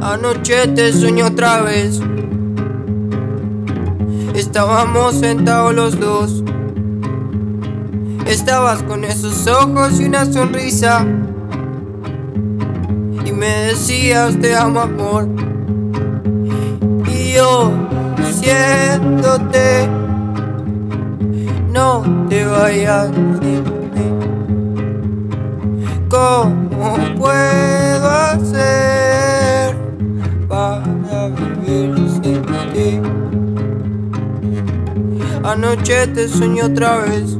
Anoche te soñé otra vez. Estábamos sentados los dos. Estabas con esos ojos y una sonrisa. Y me decías te amo amor. Y yo diciéndote no te vayas. ¿Cómo puedo hacer para vivir sin ti? Anoche te soñé otra vez.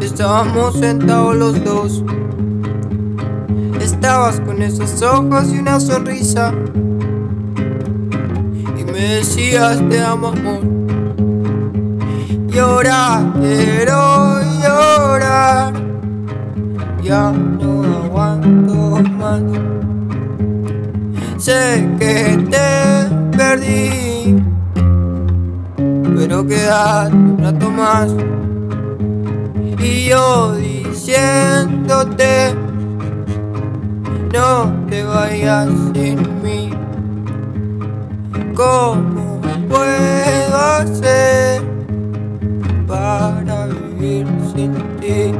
Estábamos sentados los dos. Estabas con esos ojos y una sonrisa. Y me decías te amo amor. Y ahora quiero llorar. Ya no aguanto más. Sé que te perdí. Pero quédate un rato más. Y yo diciéndote, no te vayas sin mí. ¿Cómo puedo hacer para vivir sin ti?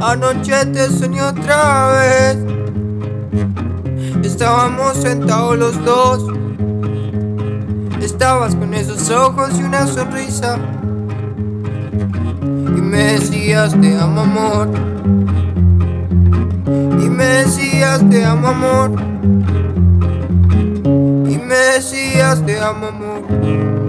Anoche te soñé otra vez. Estábamos sentados los dos. Estabas con esos ojos y una sonrisa. Y me decías te amo amor y me decías te amo amor y me decías te amo amor